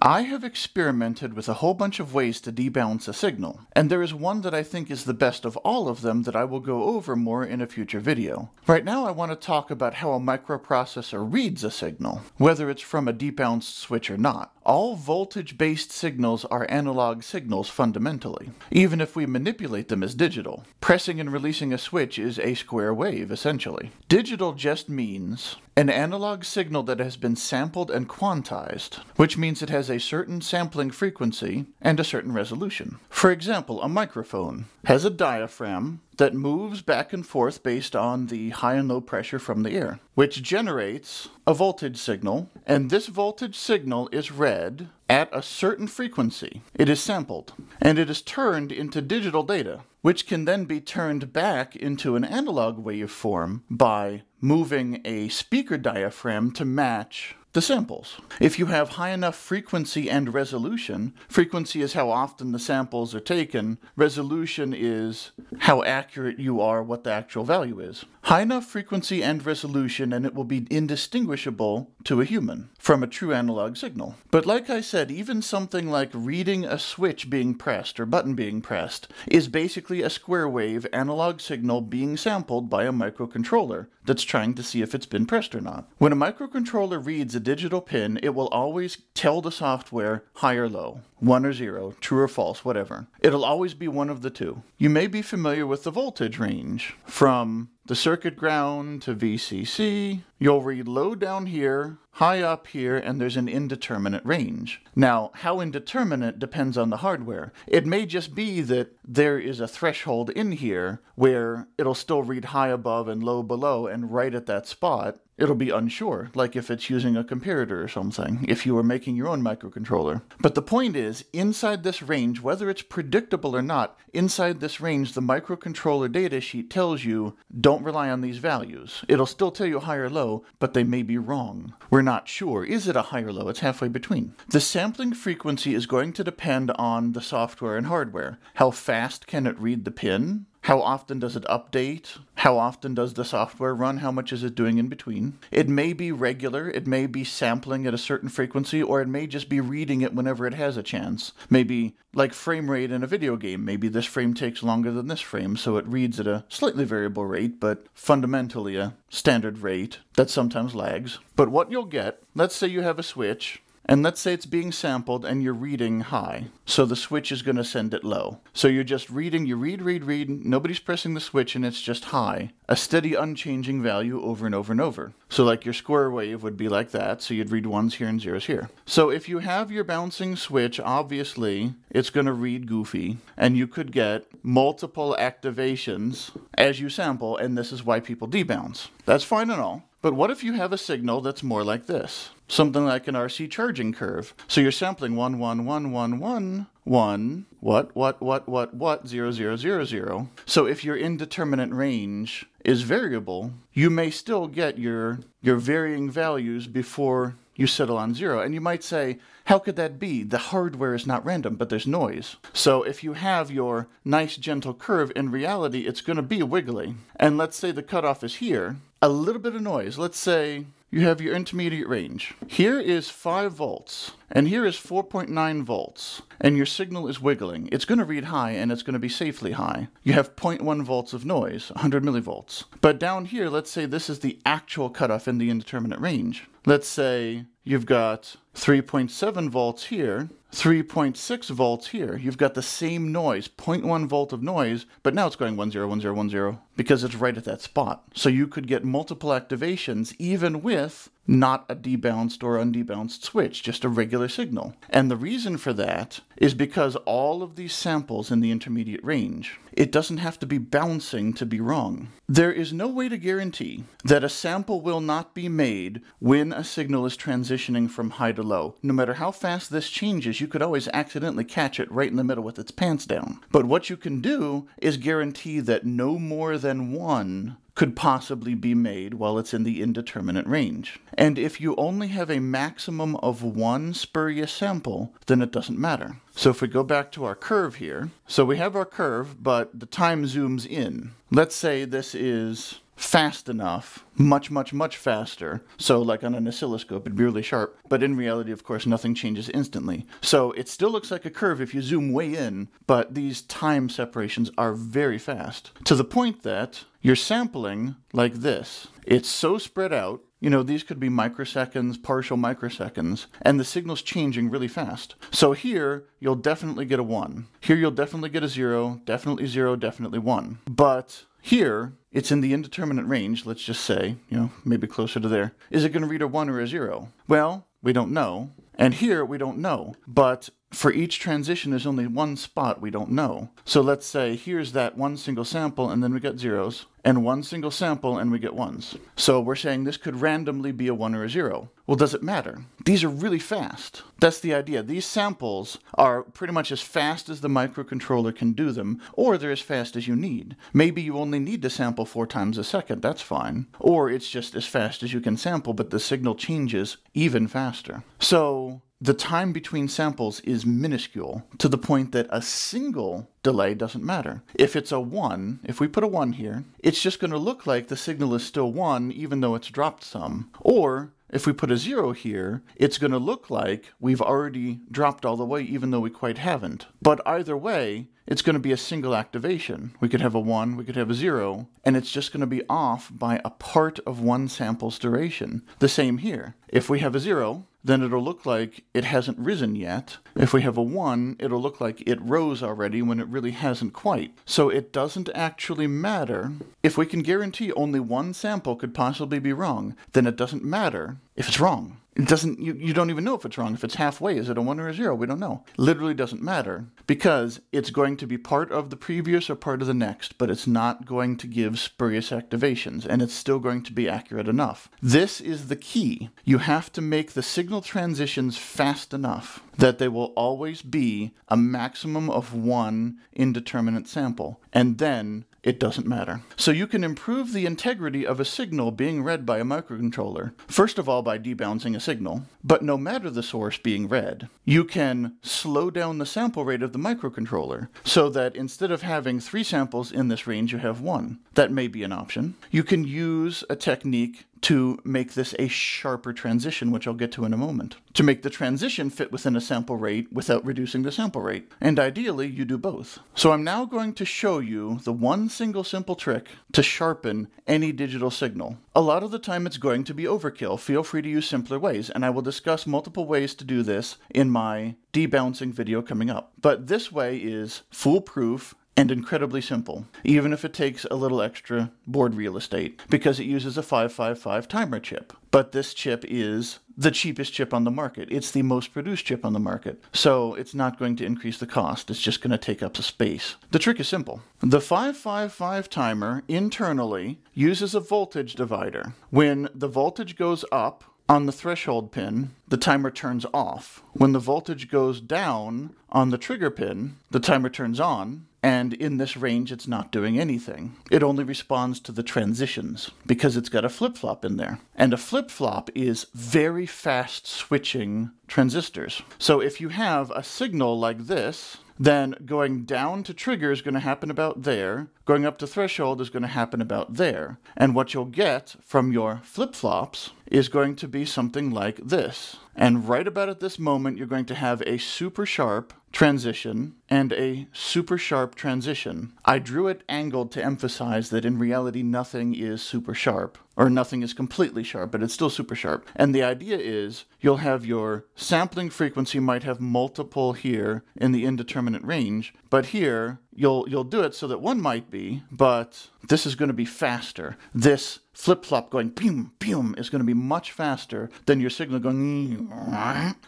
I have experimented with a whole bunch of ways to debounce a signal, and there is one that I think is the best of all of them that I will go over more in a future video. Right now I want to talk about how a microprocessor reads a signal, whether it's from a debounced switch or not. All voltage-based signals are analog signals fundamentally, even if we manipulate them as digital. Pressing and releasing a switch is a square wave, essentially. Digital just means an analog signal that has been sampled and quantized, which means it has a certain sampling frequency and a certain resolution. For example, a microphone has a diaphragm that moves back and forth based on the high and low pressure from the air, which generates a voltage signal, and this voltage signal is read at a certain frequency. It is sampled, and it is turned into digital data, which can then be turned back into an analog waveform by moving a speaker diaphragm to match the samples. If you have high enough frequency and resolution, frequency is how often the samples are taken, resolution is how accurate you are, what the actual value is. High enough frequency and resolution, and it will be indistinguishable to a human from a true analog signal. But like I said, even something like reading a switch being pressed or button being pressed is basically a square wave analog signal being sampled by a microcontroller that's trying to see if it's been pressed or not. When a microcontroller reads a digital pin, it will always tell the software high or low, one or zero, true or false, whatever. It'll always be one of the two. You may be familiar with the voltage range from the circuit ground to VCC. You'll read low down here, high up here, and there's an indeterminate range. Now, how indeterminate depends on the hardware. It may just be that there is a threshold in here where it'll still read high above and low below, and right at that spot, it'll be unsure, like if it's using a comparator or something, if you were making your own microcontroller. But the point is, inside this range, whether it's predictable or not, inside this range, the microcontroller datasheet tells you, don't rely on these values. It'll still tell you high or low, but they may be wrong. We're not sure. Is it a high or low? It's halfway between. The sampling frequency is going to depend on the software and hardware. How fast can it read the pin? How often does it update? How often does the software run? How much is it doing in between? It may be regular, it may be sampling at a certain frequency, or it may just be reading it whenever it has a chance. Maybe like frame rate in a video game. Maybe this frame takes longer than this frame, so it reads at a slightly variable rate, but fundamentally a standard rate that sometimes lags. But what you'll get, let's say you have a switch and let's say it's being sampled and you're reading high. So the switch is going to send it low. So you're just reading, you read, read, read, nobody's pressing the switch and it's just high. A steady unchanging value over and over and over. So like your square wave would be like that. So you'd read ones here and zeros here. So if you have your bouncing switch, obviously it's going to read goofy and you could get multiple activations as you sample and this is why people debounce. That's fine and all. But what if you have a signal that's more like this? Something like an RC charging curve. So you're sampling 1, 1, 1, 1, 1, 1, what, what, what, what, what, 0, 0, 0, 0. So if your indeterminate range is variable, you may still get your, your varying values before you settle on zero. And you might say, how could that be? The hardware is not random, but there's noise. So if you have your nice gentle curve, in reality, it's going to be wiggly. And let's say the cutoff is here, a little bit of noise. Let's say you have your intermediate range. Here is 5 volts, and here is 4.9 volts, and your signal is wiggling. It's going to read high, and it's going to be safely high. You have 0.1 volts of noise, 100 millivolts. But down here, let's say this is the actual cutoff in the indeterminate range. Let's say you've got 3.7 volts here, 3.6 volts here. You've got the same noise, 0.1 volt of noise, but now it's going 10, 10, 10 because it's right at that spot. So you could get multiple activations even with not a debounced or undebounced switch, just a regular signal. And the reason for that is because all of these samples in the intermediate range, it doesn't have to be bouncing to be wrong. There is no way to guarantee that a sample will not be made when a signal is transitioning from high to low. No matter how fast this changes, you could always accidentally catch it right in the middle with its pants down. But what you can do is guarantee that no more than one could possibly be made while it's in the indeterminate range. And if you only have a maximum of one spurious sample, then it doesn't matter. So if we go back to our curve here, so we have our curve, but the time zooms in. Let's say this is fast enough, much, much, much faster. So, like on an oscilloscope, it'd be really sharp. But in reality, of course, nothing changes instantly. So, it still looks like a curve if you zoom way in, but these time separations are very fast. To the point that you're sampling like this. It's so spread out you know, these could be microseconds, partial microseconds, and the signal's changing really fast. So here, you'll definitely get a 1. Here, you'll definitely get a 0, definitely 0, definitely 1. But here, it's in the indeterminate range, let's just say, you know, maybe closer to there. Is it going to read a 1 or a 0? Well, we don't know. And here, we don't know. But for each transition, there's only one spot we don't know. So let's say here's that one single sample, and then we get zeros, and one single sample, and we get ones. So we're saying this could randomly be a one or a zero. Well, does it matter? These are really fast. That's the idea. These samples are pretty much as fast as the microcontroller can do them, or they're as fast as you need. Maybe you only need to sample four times a second, that's fine. Or it's just as fast as you can sample, but the signal changes even faster. So the time between samples is minuscule to the point that a single delay doesn't matter. If it's a 1, if we put a 1 here, it's just going to look like the signal is still 1 even though it's dropped some. Or if we put a 0 here, it's going to look like we've already dropped all the way even though we quite haven't. But either way, it's going to be a single activation. We could have a 1, we could have a 0, and it's just going to be off by a part of one sample's duration. The same here. If we have a 0, then it'll look like it hasn't risen yet. If we have a 1, it'll look like it rose already when it really hasn't quite. So it doesn't actually matter. If we can guarantee only one sample could possibly be wrong, then it doesn't matter if it's wrong. It doesn't, you, you don't even know if it's wrong. If it's halfway, is it a one or a zero? We don't know. Literally doesn't matter because it's going to be part of the previous or part of the next, but it's not going to give spurious activations and it's still going to be accurate enough. This is the key. You have to make the signal transitions fast enough that they will always be a maximum of one indeterminate sample. And then it doesn't matter. So you can improve the integrity of a signal being read by a microcontroller, first of all by debouncing a signal, but no matter the source being read, you can slow down the sample rate of the microcontroller so that instead of having three samples in this range, you have one. That may be an option. You can use a technique to make this a sharper transition, which I'll get to in a moment. To make the transition fit within a sample rate without reducing the sample rate. And ideally, you do both. So I'm now going to show you the one single simple trick to sharpen any digital signal. A lot of the time it's going to be overkill. Feel free to use simpler ways, and I will discuss multiple ways to do this in my debouncing video coming up. But this way is foolproof and incredibly simple, even if it takes a little extra board real estate, because it uses a 555 timer chip. But this chip is the cheapest chip on the market. It's the most produced chip on the market. So it's not going to increase the cost, it's just going to take up the space. The trick is simple. The 555 timer internally uses a voltage divider. When the voltage goes up, on the threshold pin, the timer turns off. When the voltage goes down on the trigger pin, the timer turns on, and in this range it's not doing anything. It only responds to the transitions because it's got a flip-flop in there. And a flip-flop is very fast switching transistors. So if you have a signal like this, then going down to trigger is going to happen about there. Going up to threshold is going to happen about there. And what you'll get from your flip-flops is going to be something like this. And right about at this moment, you're going to have a super sharp transition and a super sharp transition. I drew it angled to emphasize that in reality nothing is super sharp, or nothing is completely sharp, but it's still super sharp. And the idea is you'll have your sampling frequency might have multiple here in the indeterminate range, but here you'll you'll do it so that one might be, but this is going to be faster. This flip-flop going boom boom is going to be much faster than your signal going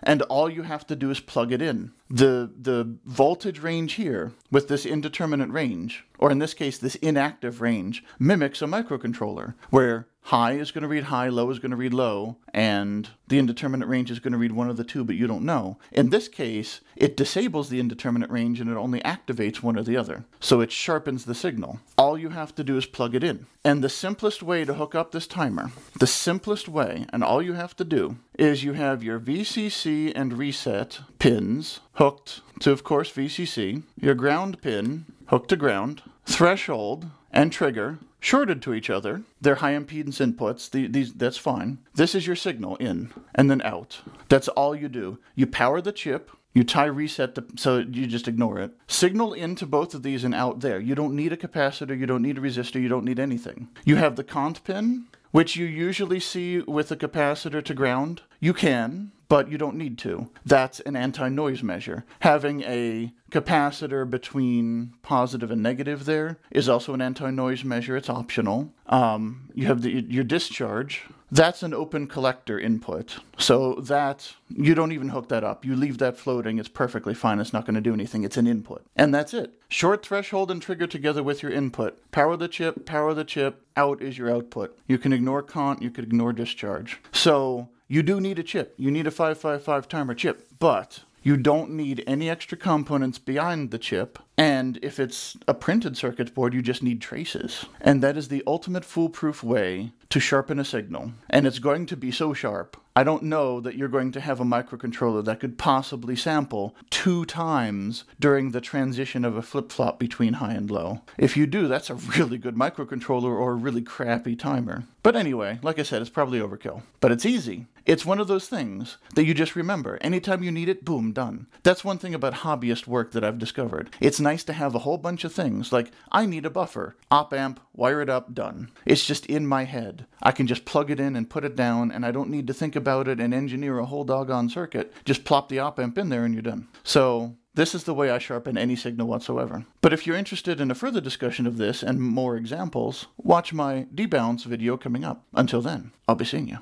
and all you have to do is plug it in. The the voltage range here with this indeterminate range, or in this case this inactive range, mimics a microcontroller where high is going to read high, low is going to read low, and the indeterminate range is going to read one of the two, but you don't know. In this case, it disables the indeterminate range and it only activates one or the other. So it sharpens the signal. All you have to do is plug it in. And the simplest way to hook up this timer, the simplest way, and all you have to do, is you have your VCC and reset pins hooked to, of course, VCC, your ground pin hooked to ground, threshold and trigger shorted to each other. They're high impedance inputs. The, these that's fine. This is your signal in and then out. That's all you do. You power the chip. You tie reset to, so you just ignore it. Signal into both of these and out there. You don't need a capacitor, you don't need a resistor, you don't need anything. You have the cont pin, which you usually see with a capacitor to ground. You can, but you don't need to. That's an anti-noise measure. Having a capacitor between positive and negative there is also an anti-noise measure. It's optional. Um, you have the, your discharge. That's an open collector input. So that, you don't even hook that up. You leave that floating, it's perfectly fine. It's not going to do anything. It's an input. And that's it. Short threshold and trigger together with your input. Power the chip, power the chip, out is your output. You can ignore cont, you can ignore discharge. So you do need a chip. You need a 555 timer chip, but you don't need any extra components behind the chip. And if it's a printed circuit board, you just need traces. And that is the ultimate foolproof way to sharpen a signal. And it's going to be so sharp. I don't know that you're going to have a microcontroller that could possibly sample two times during the transition of a flip-flop between high and low. If you do, that's a really good microcontroller or a really crappy timer. But anyway, like I said, it's probably overkill. But it's easy. It's one of those things that you just remember. Anytime you need it, boom, done. That's one thing about hobbyist work that I've discovered. It's nice to have a whole bunch of things, like I need a buffer, op amp, wire it up, done. It's just in my head. I can just plug it in and put it down, and I don't need to think about it and engineer a whole doggone circuit. Just plop the op amp in there and you're done. So this is the way I sharpen any signal whatsoever. But if you're interested in a further discussion of this and more examples, watch my debounce video coming up. Until then, I'll be seeing you.